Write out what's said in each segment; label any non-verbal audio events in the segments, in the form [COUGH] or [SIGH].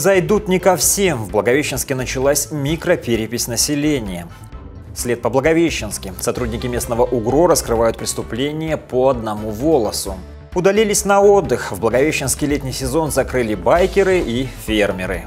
Зайдут не ко всем. В Благовещенске началась микроперепись населения. След по Благовещенске. Сотрудники местного УГРО раскрывают преступления по одному волосу. Удалились на отдых. В Благовещенский летний сезон закрыли байкеры и фермеры.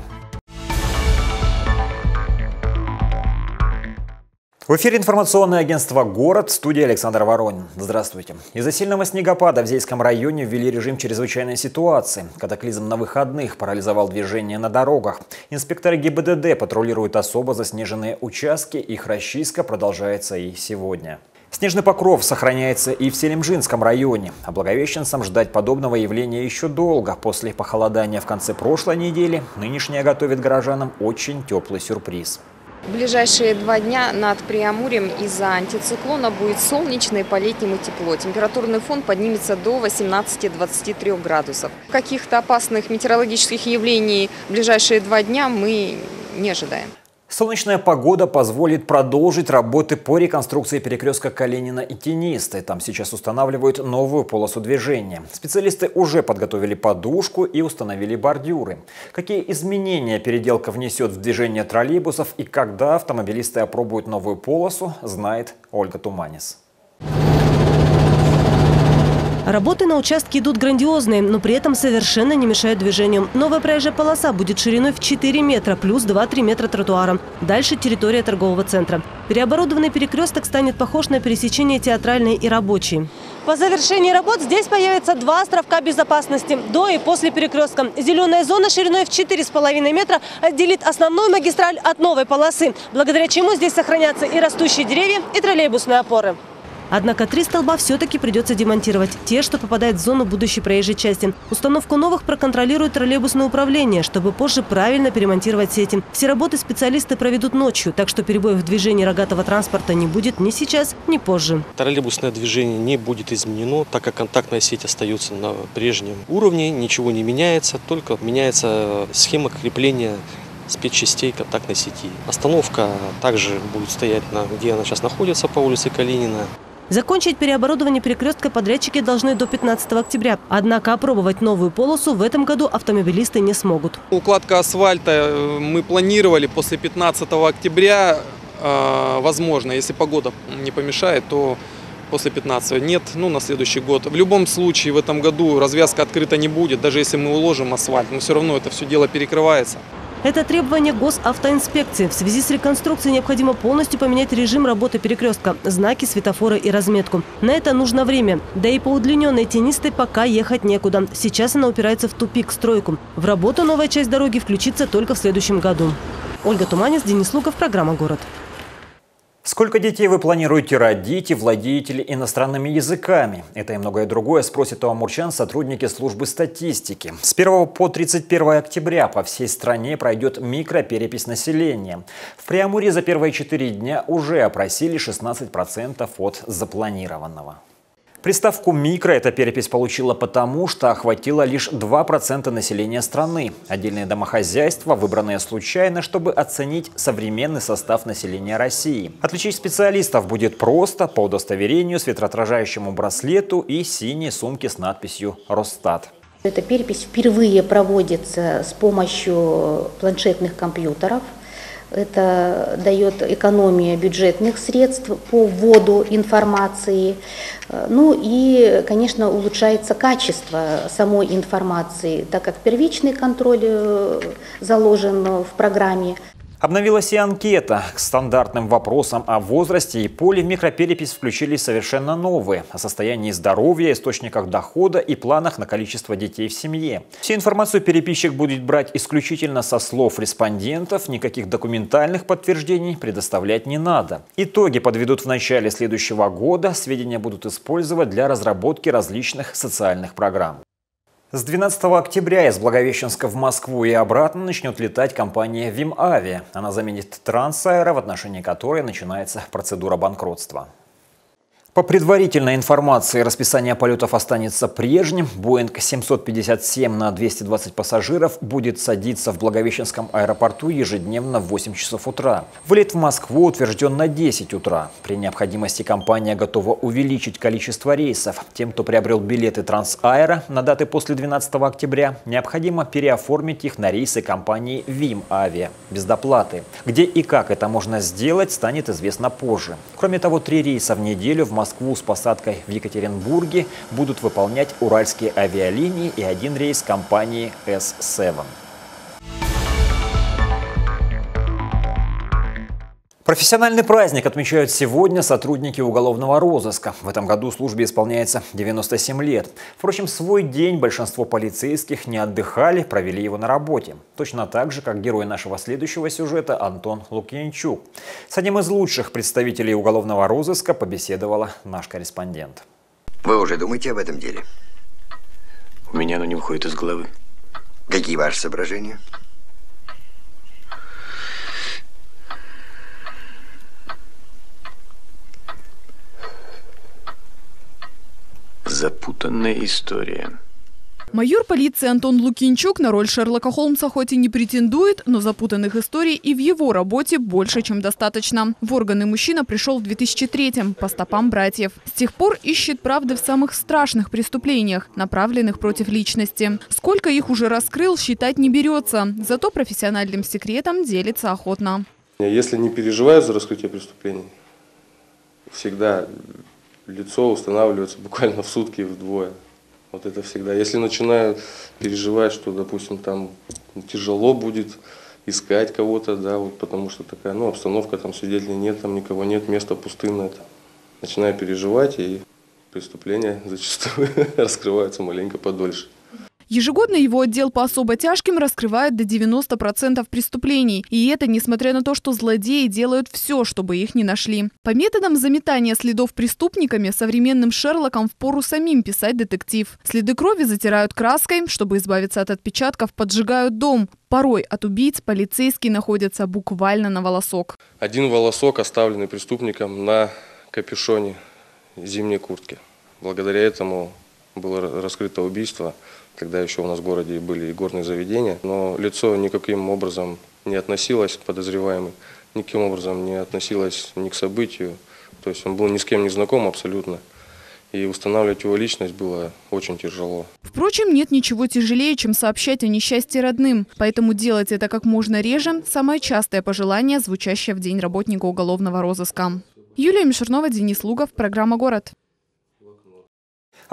В эфире информационное агентство «Город», студия Александр Воронин. Здравствуйте. Из-за сильного снегопада в Зейском районе ввели режим чрезвычайной ситуации. Катаклизм на выходных парализовал движение на дорогах. Инспекторы ГИБДД патрулируют особо заснеженные участки. Их расчистка продолжается и сегодня. Снежный покров сохраняется и в Селимжинском районе. А благовещенцам ждать подобного явления еще долго. После похолодания в конце прошлой недели нынешняя готовит горожанам очень теплый сюрприз. В ближайшие два дня над Приамурьем из-за антициклона будет солнечно и по-летнему тепло. Температурный фон поднимется до 18-23 градусов. Каких-то опасных метеорологических явлений в ближайшие два дня мы не ожидаем. Солнечная погода позволит продолжить работы по реконструкции перекрестка Калинина и Тенистой. Там сейчас устанавливают новую полосу движения. Специалисты уже подготовили подушку и установили бордюры. Какие изменения переделка внесет в движение троллейбусов и когда автомобилисты опробуют новую полосу, знает Ольга Туманис. Работы на участке идут грандиозные, но при этом совершенно не мешают движению. Новая проезжая полоса будет шириной в 4 метра, плюс 2-3 метра тротуара. Дальше территория торгового центра. Переоборудованный перекресток станет похож на пересечение театральной и рабочей. По завершении работ здесь появятся два островка безопасности до и после перекрестка. Зеленая зона шириной в 4,5 метра отделит основную магистраль от новой полосы, благодаря чему здесь сохранятся и растущие деревья, и троллейбусные опоры. Однако три столба все-таки придется демонтировать. Те, что попадают в зону будущей проезжей части. Установку новых проконтролирует троллейбусное управление, чтобы позже правильно перемонтировать сети. Все работы специалисты проведут ночью, так что перебоев в движении рогатого транспорта не будет ни сейчас, ни позже. Троллейбусное движение не будет изменено, так как контактная сеть остается на прежнем уровне, ничего не меняется, только меняется схема крепления спецчастей контактной сети. Остановка также будет стоять, на, где она сейчас находится, по улице Калинина. Закончить переоборудование перекрестка подрядчики должны до 15 октября. Однако опробовать новую полосу в этом году автомобилисты не смогут. Укладка асфальта э, мы планировали после 15 октября. Э, возможно, если погода не помешает, то после 15 нет, ну на следующий год. В любом случае в этом году развязка открыта не будет, даже если мы уложим асфальт, но все равно это все дело перекрывается. Это требование госавтоинспекции. В связи с реконструкцией необходимо полностью поменять режим работы перекрестка, знаки, светофоры и разметку. На это нужно время. Да и по удлиненной тенистой пока ехать некуда. Сейчас она упирается в тупик стройку. В работу новая часть дороги включится только в следующем году. Ольга Туманец, Денис Луков, программа «Город». Сколько детей вы планируете родить и владеете ли иностранными языками? Это и многое другое спросит у амурчан сотрудники службы статистики. С 1 по 31 октября по всей стране пройдет микроперепись населения. В Приамуре за первые четыре дня уже опросили 16% от запланированного. Приставку «микро» эта перепись получила потому, что охватила лишь 2% населения страны. Отдельные домохозяйства, выбранные случайно, чтобы оценить современный состав населения России. Отличить специалистов будет просто по удостоверению, светоотражающему браслету и синей сумке с надписью «Росстат». Эта перепись впервые проводится с помощью планшетных компьютеров – это дает экономию бюджетных средств по вводу информации. Ну и, конечно, улучшается качество самой информации, так как первичный контроль э, заложен в программе. Обновилась и анкета. К стандартным вопросам о возрасте и поле в микроперепись включили совершенно новые. О состоянии здоровья, источниках дохода и планах на количество детей в семье. Всю информацию переписчик будет брать исключительно со слов респондентов. Никаких документальных подтверждений предоставлять не надо. Итоги подведут в начале следующего года. Сведения будут использовать для разработки различных социальных программ. С 12 октября из Благовещенска в Москву и обратно начнет летать компания «Вимавиа». Она заменит «Трансаэро», в отношении которой начинается процедура банкротства. По предварительной информации, расписание полетов останется прежним. Боинг 757 на 220 пассажиров будет садиться в Благовещенском аэропорту ежедневно в 8 часов утра. Вылет в Москву утвержден на 10 утра. При необходимости компания готова увеличить количество рейсов. Тем, кто приобрел билеты Трансаэро на даты после 12 октября, необходимо переоформить их на рейсы компании ВИМ Авиа без доплаты. Где и как это можно сделать, станет известно позже. Кроме того, три рейса в неделю в Москву Москву с посадкой в Екатеринбурге будут выполнять уральские авиалинии и один рейс компании S7. Профессиональный праздник отмечают сегодня сотрудники уголовного розыска. В этом году службе исполняется 97 лет. Впрочем, свой день большинство полицейских не отдыхали, провели его на работе. Точно так же, как герой нашего следующего сюжета Антон Лукьянчук. С одним из лучших представителей уголовного розыска побеседовала наш корреспондент. Вы уже думаете об этом деле? У меня оно не выходит из головы. Какие ваши соображения? Запутанная история. Майор полиции Антон Лукинчук на роль Шерлока Холмса хоть и не претендует, но запутанных историй и в его работе больше, чем достаточно. В органы мужчина пришел в 2003-м по стопам братьев. С тех пор ищет правды в самых страшных преступлениях, направленных против личности. Сколько их уже раскрыл, считать не берется. Зато профессиональным секретом делится охотно. Если не переживаю за раскрытие преступлений, всегда лицо устанавливается буквально в сутки вдвое. Вот это всегда. Если начинаю переживать, что, допустим, там тяжело будет искать кого-то, да, вот потому что такая, ну, обстановка, там свидетелей нет, там никого нет, место пустынное, там, начинаю переживать, и преступления [LAUGHS] зачастую раскрываются маленько подольше. Ежегодно его отдел по особо тяжким раскрывает до 90% преступлений. И это несмотря на то, что злодеи делают все, чтобы их не нашли. По методам заметания следов преступниками современным Шерлоком впору самим писать детектив. Следы крови затирают краской, чтобы избавиться от отпечатков, поджигают дом. Порой от убийц полицейские находятся буквально на волосок. Один волосок, оставленный преступником на капюшоне зимней куртки. Благодаря этому было раскрыто убийство, когда еще у нас в городе были и горные заведения, но лицо никаким образом не относилось, подозреваемый, никаким образом не относилось ни к событию, то есть он был ни с кем не знаком абсолютно. И устанавливать его личность было очень тяжело. Впрочем, нет ничего тяжелее, чем сообщать о несчастье родным. Поэтому делать это как можно реже – самое частое пожелание, звучащее в День работника уголовного розыска. Юлия Мишурнова, Денис Лугов, программа «Город».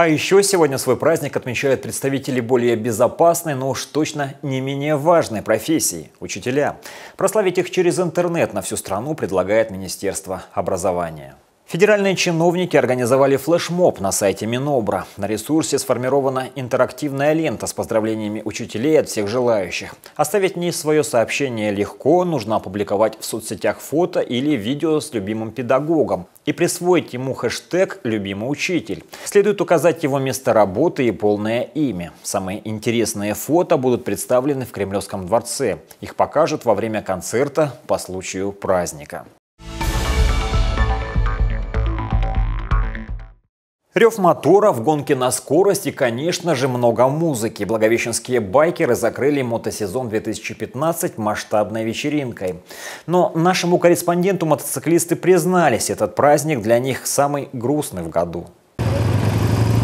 А еще сегодня свой праздник отмечают представители более безопасной, но уж точно не менее важной профессии – учителя. Прославить их через интернет на всю страну предлагает Министерство образования. Федеральные чиновники организовали флешмоб на сайте Минобра. На ресурсе сформирована интерактивная лента с поздравлениями учителей от всех желающих. Оставить не свое сообщение легко, нужно опубликовать в соцсетях фото или видео с любимым педагогом и присвоить ему хэштег «любимый учитель». Следует указать его место работы и полное имя. Самые интересные фото будут представлены в Кремлевском дворце. Их покажут во время концерта по случаю праздника. Рев мотора в гонке на скорость и, конечно же, много музыки. Благовещенские байкеры закрыли мотосезон 2015 масштабной вечеринкой. Но нашему корреспонденту мотоциклисты признались, этот праздник для них самый грустный в году.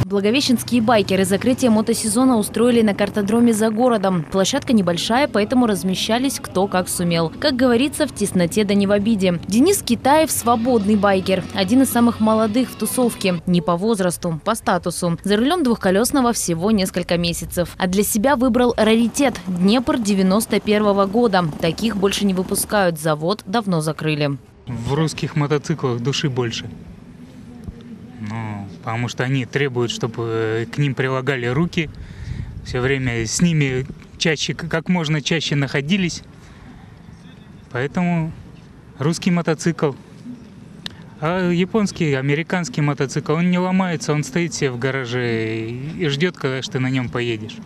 Благовещенские байкеры закрытие мотосезона устроили на картодроме за городом. Площадка небольшая, поэтому размещались кто как сумел. Как говорится, в тесноте да не в обиде. Денис Китаев – свободный байкер. Один из самых молодых в тусовке. Не по возрасту, по статусу. За рулем двухколесного всего несколько месяцев. А для себя выбрал раритет – Днепр 91 -го года. Таких больше не выпускают. Завод давно закрыли. В русских мотоциклах души больше. Ну, потому что они требуют, чтобы э, к ним прилагали руки, все время с ними чаще, как можно чаще находились. Поэтому русский мотоцикл. А японский, американский мотоцикл, он не ломается, он стоит себе в гараже и ждет, когда ты на нем поедешь.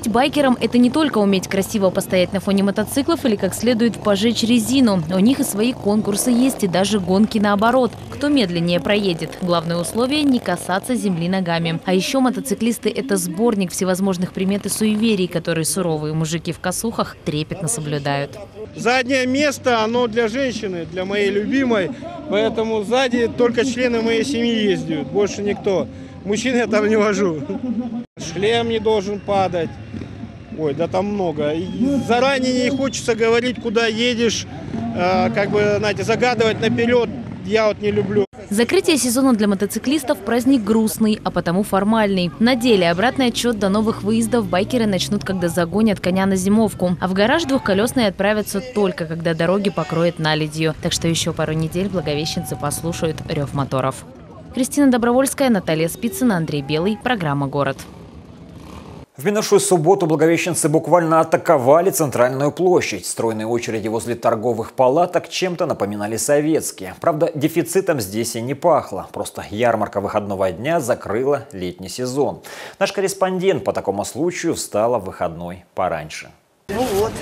Быть байкером – это не только уметь красиво постоять на фоне мотоциклов или как следует пожечь резину. У них и свои конкурсы есть, и даже гонки наоборот. Кто медленнее проедет. Главное условие – не касаться земли ногами. А еще мотоциклисты – это сборник всевозможных примет и суеверий, которые суровые мужики в косухах трепетно соблюдают. Заднее место, оно для женщины, для моей любимой, поэтому сзади только члены моей семьи ездят, больше никто. Мужчин я там не вожу. Шлем не должен падать. Ой, да там много. Заранее не хочется говорить, куда едешь, э, как бы, знаете, загадывать наперед. Я вот не люблю. Закрытие сезона для мотоциклистов – праздник грустный, а потому формальный. На деле обратный отчет до новых выездов байкеры начнут, когда загонят коня на зимовку. А в гараж двухколесные отправятся только, когда дороги покроет наледью. Так что еще пару недель благовещенцы послушают рев моторов. Кристина Добровольская, Наталья Спицына, Андрей Белый. Программа «Город». В минувшую субботу благовещенцы буквально атаковали центральную площадь. Стройные очереди возле торговых палаток чем-то напоминали советские. Правда, дефицитом здесь и не пахло. Просто ярмарка выходного дня закрыла летний сезон. Наш корреспондент по такому случаю встала в выходной пораньше. Ну вот,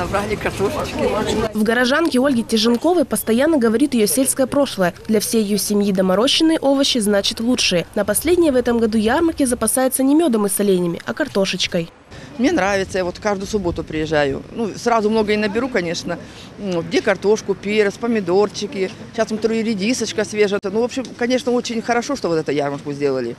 набрали картошечки. В горожанке Ольги Тяженковой постоянно говорит ее сельское прошлое. Для всей ее семьи доморощенные овощи значит лучшие. На последние в этом году ярмарки запасается не медом и соленьями, а картошечкой. Мне нравится, я вот каждую субботу приезжаю. Ну, сразу много и наберу, конечно. Ну, где картошку, перец, помидорчики. Сейчас смотрю, и редисочка свежая. Ну, в общем, конечно, очень хорошо, что вот эту ярмарку сделали.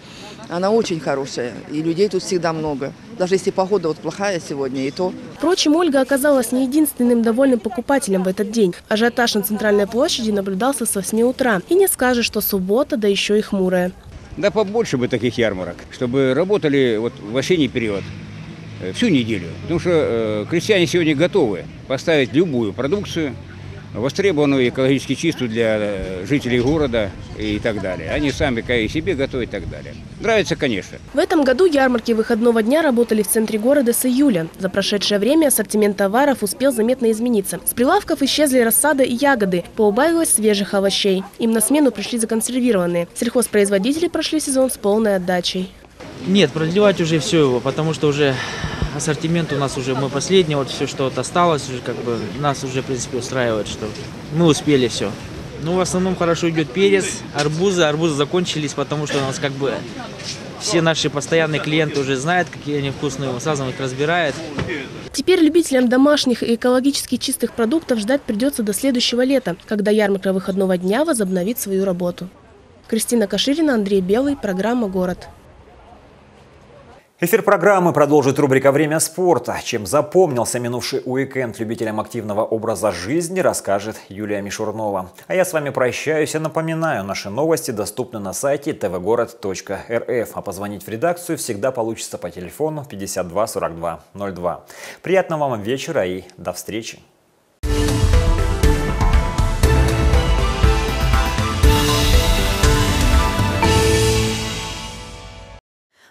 Она очень хорошая, и людей тут всегда много. Даже если погода вот плохая сегодня, и то. Впрочем, Ольга оказалась не единственным довольным покупателем в этот день. Ажиотаж на центральной площади наблюдался с 8 утра. И не скажешь, что суббота, да еще и хмурая. Да побольше бы таких ярмарок, чтобы работали вот в осенний период всю неделю. Потому что э, крестьяне сегодня готовы поставить любую продукцию, востребованную экологически чистую для э, жителей города и так далее. Они сами и себе готовят и так далее. Нравится, конечно. В этом году ярмарки выходного дня работали в центре города с июля. За прошедшее время ассортимент товаров успел заметно измениться. С прилавков исчезли рассады и ягоды, поубавилось свежих овощей. Им на смену пришли законсервированные. Сельхозпроизводители прошли сезон с полной отдачей. Нет, продлевать уже все его, потому что уже ассортимент у нас уже, мы последний, вот все, что вот осталось, уже как бы нас уже, в принципе, устраивает, что мы успели все. Ну, в основном хорошо идет перец, арбузы. Арбузы закончились, потому что у нас как бы все наши постоянные клиенты уже знают, какие они вкусные, сразу их разбирает. Теперь любителям домашних и экологически чистых продуктов ждать придется до следующего лета, когда ярмарка выходного дня возобновит свою работу. Кристина Каширина, Андрей Белый, программа «Город». Эфир программы продолжит рубрика «Время спорта». Чем запомнился минувший уикенд любителям активного образа жизни, расскажет Юлия Мишурнова. А я с вами прощаюсь и напоминаю, наши новости доступны на сайте tvgorod.rf. А позвонить в редакцию всегда получится по телефону 52 42 02. Приятного вам вечера и до встречи.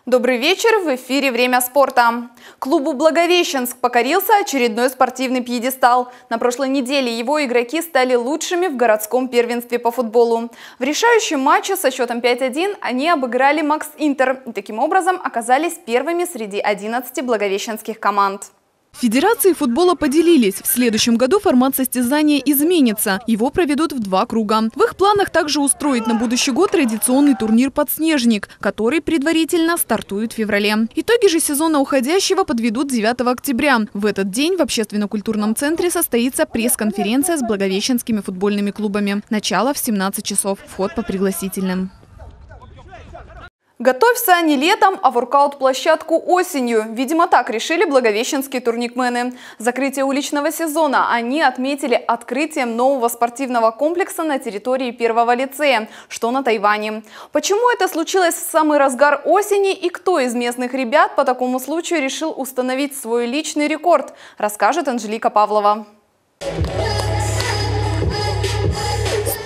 Добрый вечер, в эфире «Время спорта». Клубу «Благовещенск» покорился очередной спортивный пьедестал. На прошлой неделе его игроки стали лучшими в городском первенстве по футболу. В решающем матче со счетом 5-1 они обыграли «Макс Интер» и таким образом оказались первыми среди 11 благовещенских команд. Федерации футбола поделились. В следующем году формат состязания изменится. Его проведут в два круга. В их планах также устроить на будущий год традиционный турнир «Подснежник», который предварительно стартует в феврале. Итоги же сезона уходящего подведут 9 октября. В этот день в общественно-культурном центре состоится пресс-конференция с благовещенскими футбольными клубами. Начало в 17 часов. Вход по пригласительным. Готовься не летом, а воркаут-площадку осенью. Видимо, так решили благовещенские турникмены. Закрытие уличного сезона они отметили открытием нового спортивного комплекса на территории первого лицея, что на Тайване. Почему это случилось в самый разгар осени и кто из местных ребят по такому случаю решил установить свой личный рекорд, расскажет Анжелика Павлова.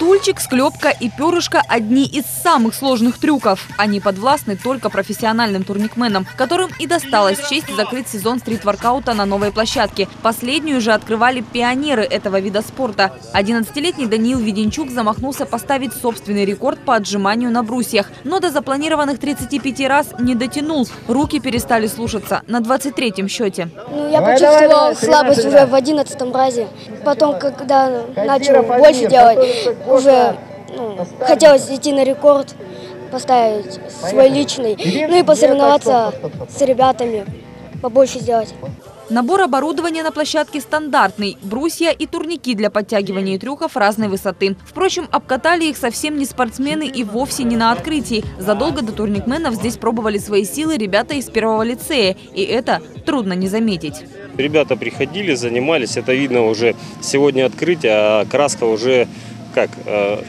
Стульчик, склепка и перышко – одни из самых сложных трюков. Они подвластны только профессиональным турникменам, которым и досталась честь закрыть сезон стрит-воркаута на новой площадке. Последнюю же открывали пионеры этого вида спорта. 11-летний Даниил Веденчук замахнулся поставить собственный рекорд по отжиманию на брусьях. Но до запланированных 35 раз не дотянул. Руки перестали слушаться на 23-м счете. Ну, я почувствовал слабость уже в 11 разе. Потом, когда начал больше делать, уже ну, хотелось идти на рекорд, поставить свой личный, ну и посоревноваться с ребятами, побольше сделать. Набор оборудования на площадке стандартный. Брусья и турники для подтягивания трюков разной высоты. Впрочем, обкатали их совсем не спортсмены и вовсе не на открытии. Задолго до турникменов здесь пробовали свои силы ребята из первого лицея. И это трудно не заметить. Ребята приходили, занимались. Это видно уже сегодня открытие, а краска уже как э,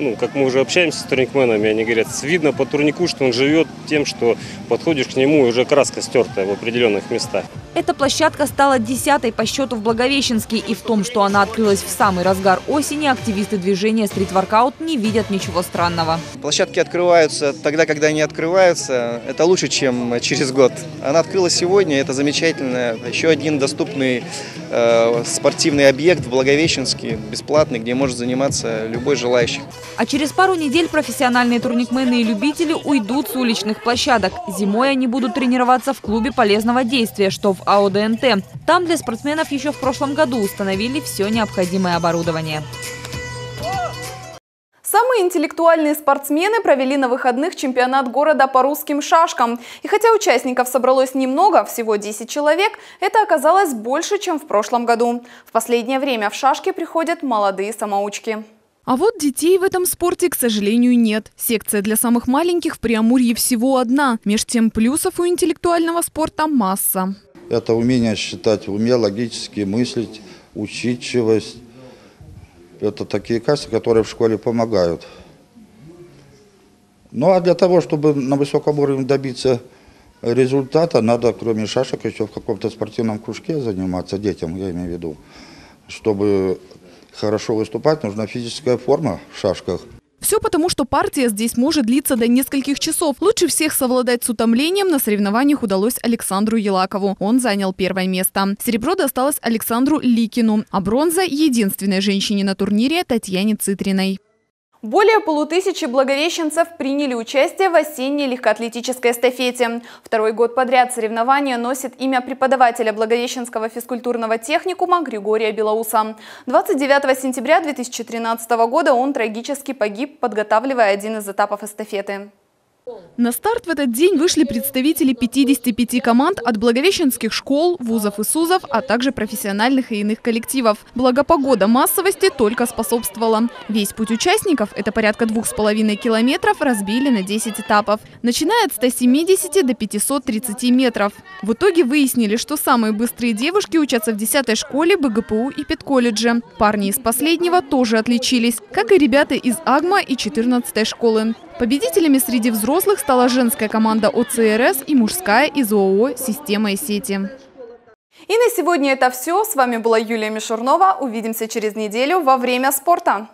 ну, как мы уже общаемся с турникменами, они говорят, видно по турнику, что он живет тем, что подходишь к нему, и уже краска стертая в определенных местах. Эта площадка стала десятой по счету в Благовещенске. И в том, что она открылась в самый разгар осени, активисты движения «Стрит-воркаут» не видят ничего странного. Площадки открываются тогда, когда они открываются. Это лучше, чем через год. Она открылась сегодня, это замечательно. Еще один доступный э, спортивный объект в Благовещенске, бесплатный, где может заниматься любой желающий. А через пару недель профессиональные турникмены и любители уйдут с уличных площадок. Зимой они будут тренироваться в клубе полезного действия, что в АОДНТ. Там для спортсменов еще в прошлом году установили все необходимое оборудование. Самые интеллектуальные спортсмены провели на выходных чемпионат города по русским шашкам. И хотя участников собралось немного, всего 10 человек, это оказалось больше, чем в прошлом году. В последнее время в шашки приходят молодые самоучки. А вот детей в этом спорте, к сожалению, нет. Секция для самых маленьких в Приамурье всего одна. Меж тем плюсов у интеллектуального спорта масса. Это умение считать в уме, логически мыслить, усидчивость. Это такие качества, которые в школе помогают. Ну а для того, чтобы на высоком уровне добиться результата, надо кроме шашек еще в каком-то спортивном кружке заниматься, детям я имею в виду, чтобы хорошо выступать, нужна физическая форма в шашках. Все потому, что партия здесь может длиться до нескольких часов. Лучше всех совладать с утомлением на соревнованиях удалось Александру Елакову. Он занял первое место. Серебро досталось Александру Ликину, а бронза – единственной женщине на турнире Татьяне Цитриной. Более полутысячи благовещенцев приняли участие в осенней легкоатлетической эстафете. Второй год подряд соревнования носит имя преподавателя Благовещенского физкультурного техникума Григория Белоуса. 29 сентября 2013 года он трагически погиб, подготавливая один из этапов эстафеты. На старт в этот день вышли представители 55 команд от благовещенских школ, вузов и СУЗов, а также профессиональных и иных коллективов. Благо погода массовости только способствовала. Весь путь участников, это порядка двух с половиной километров, разбили на 10 этапов. Начиная от 170 до 530 метров. В итоге выяснили, что самые быстрые девушки учатся в 10 школе БГПУ и педколледже. Парни из последнего тоже отличились, как и ребята из АГМА и 14 школы. Победителями среди взрослых стала женская команда ОЦРС и мужская из ООО «Система и сети». И на сегодня это все. С вами была Юлия Мишурнова. Увидимся через неделю во время спорта.